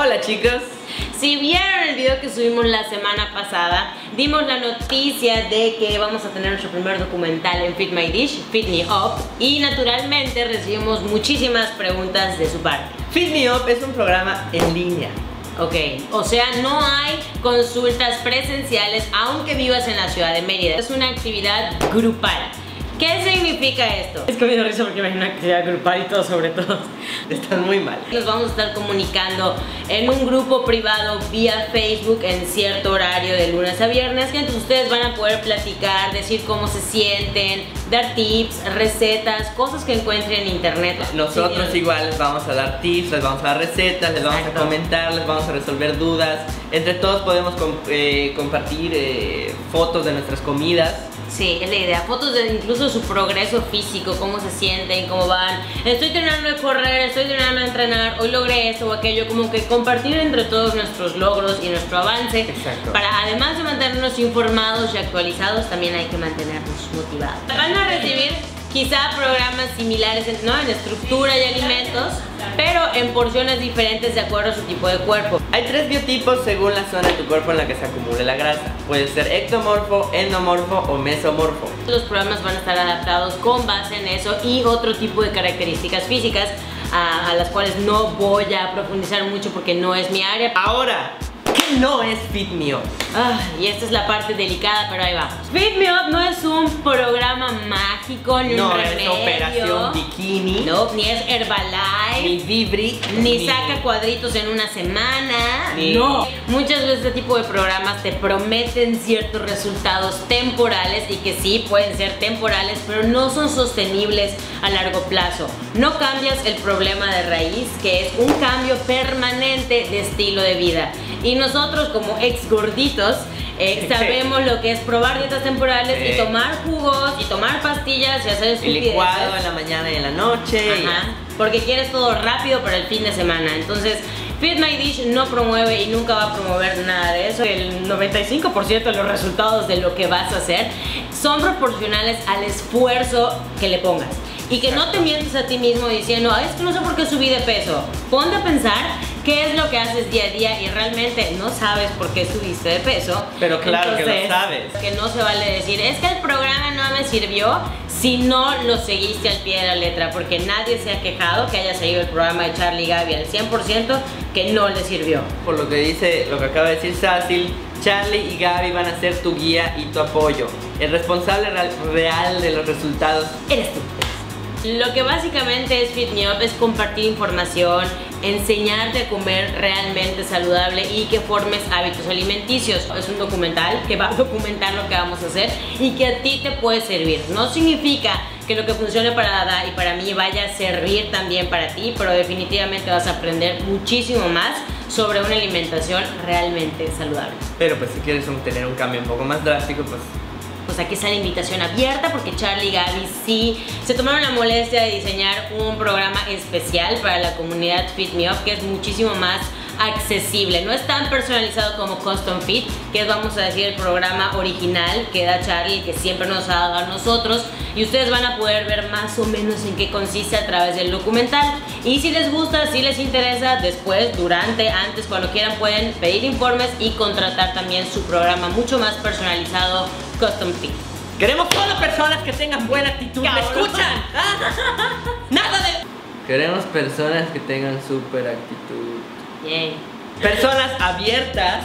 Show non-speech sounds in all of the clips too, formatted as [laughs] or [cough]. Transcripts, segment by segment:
Hola chicos. Si vieron el video que subimos la semana pasada, dimos la noticia de que vamos a tener nuestro primer documental en Fit My Dish, Fit Me Up, y naturalmente recibimos muchísimas preguntas de su parte. Fit Me Up es un programa en línea. Ok, o sea, no hay consultas presenciales aunque vivas en la ciudad de Mérida. Es una actividad grupal. ¿Qué significa esto? Es que me da risa porque me una actividad grupal y todo sobre todo. [laughs] Están muy mal. Nos vamos a estar comunicando en un grupo privado vía Facebook en cierto horario de lunes a viernes. Que entonces ustedes van a poder platicar, decir cómo se sienten, dar tips, recetas, cosas que encuentren en internet. Nosotros Sí, igual les vamos a dar tips, les vamos a dar recetas, les vamos Exacto. a comentar, les vamos a resolver dudas. Entre todos podemos com- eh, compartir eh, fotos de nuestras comidas. Sí, es la idea. Fotos de incluso su progreso físico, cómo se sienten, cómo van. Estoy terminando de correr, estoy terminando de entrenar, hoy logré esto o aquello. Como que compartir entre todos nuestros logros y nuestro avance. Exacto. Para además de mantenernos informados y actualizados, también hay que mantenernos motivados. A recibir quizá programas similares, en- ¿no? En estructura y alimentos, pero en porciones diferentes de acuerdo a su tipo de cuerpo. Hay tres biotipos según la zona de tu cuerpo en la que se acumule la grasa. Puede ser ectomorfo, endomorfo o mesomorfo. Los programas van a estar adaptados con base en eso y otro tipo de características físicas a, a las cuales no voy a profundizar mucho porque no es mi área. Ahora, ¿qué no es Fit Me Up? Ah, y esta es la parte delicada, pero ahí vamos. Fit Me Up no es un programa mágico ni No un es. Operación Bikini, No, ni es Herbalife. ni Vibri, Ni saca cuadritos en una semana. Ni- No. Muchas veces este tipo de programas te prometen ciertos resultados temporales y que sí pueden ser temporales, pero no son sostenibles a largo plazo. No cambias el problema de raíz, que es un cambio permanente de estilo de vida. Y nosotros como ex gorditos eh, sabemos lo que es probar dietas temporales y Sí. tomar jugos y tomar pastillas y hacer El licuado en la mañana y en la noche. y- Ajá, porque quieres todo rápido para el fin de semana. Entonces, Fit My Dish no promueve y nunca va a promover nada de eso. El 95% de los resultados de lo que vas a hacer son proporcionales al esfuerzo que le pongas. Y que no te mientes a ti mismo diciendo, "Ay, es que no sé por qué subí de peso. Ponte a pensar qué es lo que haces día a día y realmente no sabes por qué subiste de peso. Pero claro que lo Entonces, sabes. que no se vale decir, es que el programa no me sirvió si no lo seguiste al pie de la letra, porque nadie se ha quejado que haya seguido el programa de Charlie Gaby al 100% que no le sirvió. Por lo que dice, lo que acaba de decir Sácil, Charlie y Gaby van a ser tu guía y tu apoyo. El responsable real, real de los resultados Eres tú. Lo que básicamente es Fit Me Up es compartir información, enseñarte a comer realmente saludable y que formes hábitos alimenticios. Es un documental que va a documentar lo que vamos a hacer y que a ti te puede servir. No significa que lo que funcione para Dada y para mí vaya a servir también para ti, pero definitivamente vas a aprender muchísimo más sobre una alimentación realmente saludable. Pero pues si quieres un- tener un cambio un poco más drástico, pues pues aquí está la invitación abierta porque Charlie y Gaby sí se tomaron la molestia de diseñar un programa especial para la comunidad Fit Me Up que es muchísimo más accesible. No es tan personalizado como Custom Fit, que es vamos a decir el programa original que da Charlie que siempre nos ha dado a nosotros y ustedes van a poder ver más o menos en qué consiste a través del documental. Y si les gusta, si les interesa, después, durante, antes, cuando quieran pueden pedir informes y contratar también su programa mucho más personalizado Custom Fit. queremos solo personas que tengan buena actitud. ¿Me escuchan? [laughs] Nada de... Queremos personas que tengan super actitud. Yay. Personas abiertas.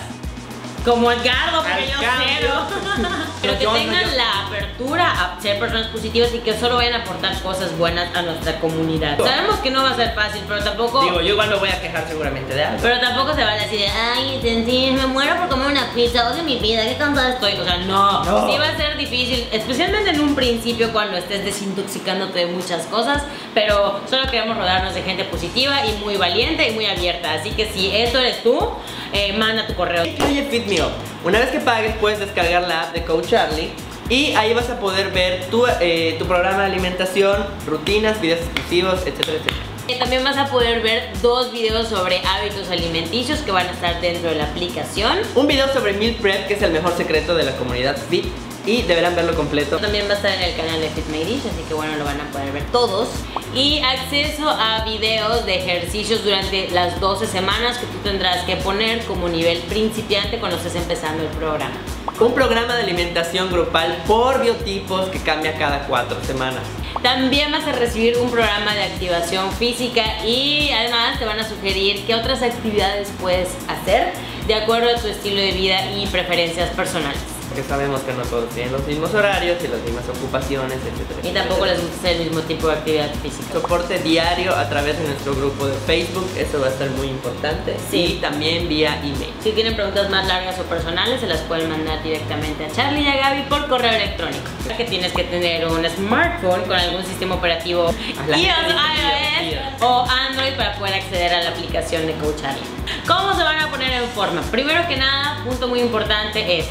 Como Edgardo, pequeño cambio. cero. [laughs] Pero que Yo tengan yo- la apertura a ser personas positivas y que solo vayan a aportar cosas buenas a nuestra comunidad. Sabemos que no va a ser fácil, pero tampoco. Digo, yo igual me voy a quejar seguramente de algo. Pero tampoco se van a decir, ay, Tenti, me muero por comer una pizza, odio mi vida, qué cansada estoy. O sea, no. No. Sí va a ser difícil, especialmente en un principio cuando estés desintoxicándote de muchas cosas, pero solo queremos rodearnos de gente positiva y muy valiente y muy abierta. Así que si eso eres tú, eh, manda tu correo. ¿Qué incluye Fit Me Up? Una vez que pagues puedes descargar la app de Coach Charlie y ahí vas a poder ver tu, eh, tu programa de alimentación, rutinas, videos exclusivos, etcétera, etcétera. También vas a poder ver dos videos sobre hábitos alimenticios que van a estar dentro de la aplicación. Un video sobre meal prep que es el mejor secreto de la comunidad Fit y deberán verlo completo. También va a estar en el canal de Fit My Dish, así que bueno, lo van a poder ver todos. y acceso a videos de ejercicios durante las 12 semanas que tú tendrás que poner como nivel principiante cuando estés empezando el programa. Un programa de alimentación grupal por biotipos que cambia cada cuatro semanas. También vas a recibir un programa de activación física y además te van a sugerir qué otras actividades puedes hacer de acuerdo a tu estilo de vida y preferencias personales porque sabemos que no todos tienen los mismos horarios y las mismas ocupaciones, etc. Y tampoco les gusta hacer el mismo tipo de actividad física. Soporte diario a través de nuestro grupo de Facebook, eso va a ser muy importante. Sí. Y también vía email. Si tienen preguntas más largas o personales, se las pueden mandar directamente a Charlie y a Gaby por correo electrónico. Que tienes que tener un smartphone con algún sistema operativo iOS, iOS o Android para poder acceder a la aplicación de Coach Charlie. ¿Cómo se van a poner en forma? Primero que nada, punto muy importante es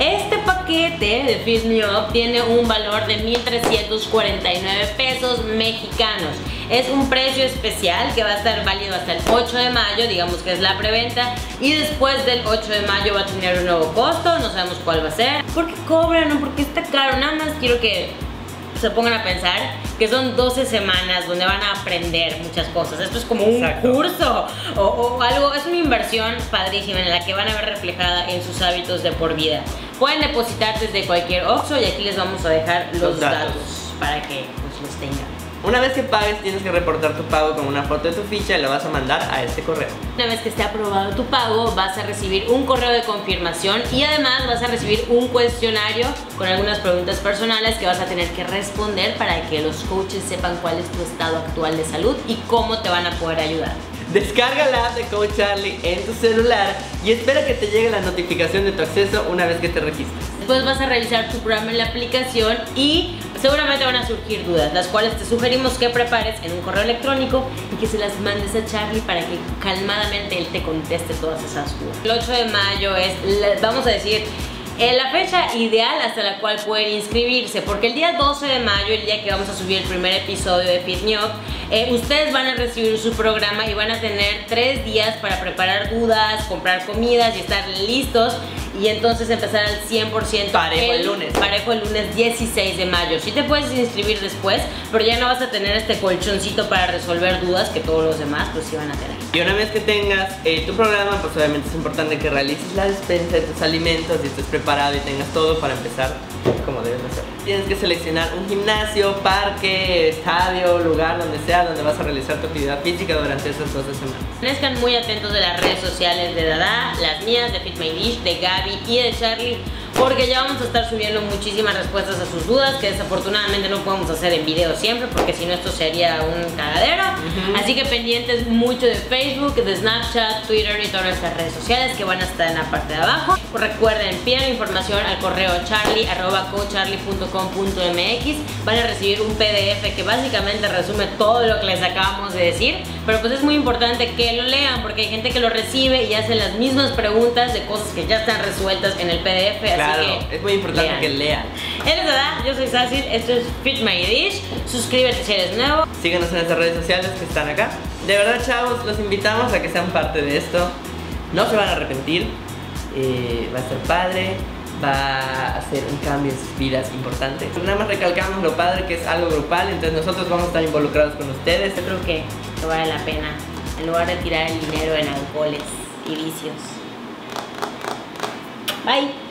este paquete de Fit Me Up tiene un valor de 1.349 pesos mexicanos. Es un precio especial que va a estar válido hasta el 8 de mayo, digamos que es la preventa. Y después del 8 de mayo va a tener un nuevo costo, no sabemos cuál va a ser. ¿Por qué cobran? ¿Por qué está caro? Nada más quiero que se pongan a pensar que son 12 semanas donde van a aprender muchas cosas. Esto es como un curso o, algo, es una inversión padrísima en la que van a ver reflejada en sus hábitos de por vida. Pueden depositar desde cualquier OXXO y aquí les vamos a dejar los, datos. para que pues, los tengan. Una vez que pagues tienes que reportar tu pago con una foto de tu ficha y lo vas a mandar a este correo. Una vez que esté aprobado tu pago vas a recibir un correo de confirmación y además vas a recibir un cuestionario con algunas preguntas personales que vas a tener que responder para que los coaches sepan cuál es tu estado actual de salud y cómo te van a poder ayudar. Descarga la app de Coach Charlie en tu celular y espera que te llegue la notificación de tu acceso una vez que te registres. Después vas a revisar tu programa en la aplicación y seguramente van a surgir dudas, las cuales te sugerimos que prepares en un correo electrónico y que se las mandes a Charlie para que calmadamente él te conteste todas esas dudas. El 8 de mayo es, vamos a decir, eh, la fecha ideal hasta la cual pueden inscribirse, porque el día 12 de mayo, el día que vamos a subir el primer episodio de Fit Me Up, eh, ustedes van a recibir su programa y van a tener tres días para preparar dudas, comprar comidas y estar listos y entonces empezar al 100% parejo el, lunes. Parejo el lunes 16 de mayo. Sí te puedes inscribir después, pero ya no vas a tener este colchoncito para resolver dudas que todos los demás pues sí van a tener. Y una vez que tengas eh, tu programa, pues obviamente es importante que realices la despensa de tus alimentos y estés preparado y tengas todo para empezar como debes hacer. Tienes que seleccionar un gimnasio, parque, estadio, lugar, donde sea, donde vas a realizar tu actividad física durante esas 12 semanas. Estén muy atentos de las redes sociales de Dada, las mías, de Fit My Dish, de Gaby y de Charlie porque ya vamos a estar subiendo muchísimas respuestas a sus dudas que desafortunadamente no podemos hacer en video siempre porque si no esto sería un cagadero. Así que pendientes mucho de Facebook, de Snapchat, Twitter y todas nuestras redes sociales que van a estar en la parte de abajo. Recuerden, piden información al correo charlie.com.mx Van a recibir un PDF que básicamente resume todo lo que les acabamos de decir. Pero pues es muy importante que lo lean porque hay gente que lo recibe y hace las mismas preguntas de cosas que ya están resueltas en el PDF. Claro, es muy importante que lean. Es verdad, yo soy Sassil, esto es Fit My Dish. Suscríbete si eres nuevo. Síguenos en nuestras redes sociales que están acá. De verdad, chavos, los invitamos a que sean parte de esto. No se van a arrepentir. Eh, va a ser padre va a hacer un cambio en sus vidas importante. Nada más recalcamos lo padre que es algo grupal, entonces nosotros vamos a estar involucrados con ustedes. Yo creo que vale la pena, en lugar de tirar el dinero en alcoholes y vicios. Bye.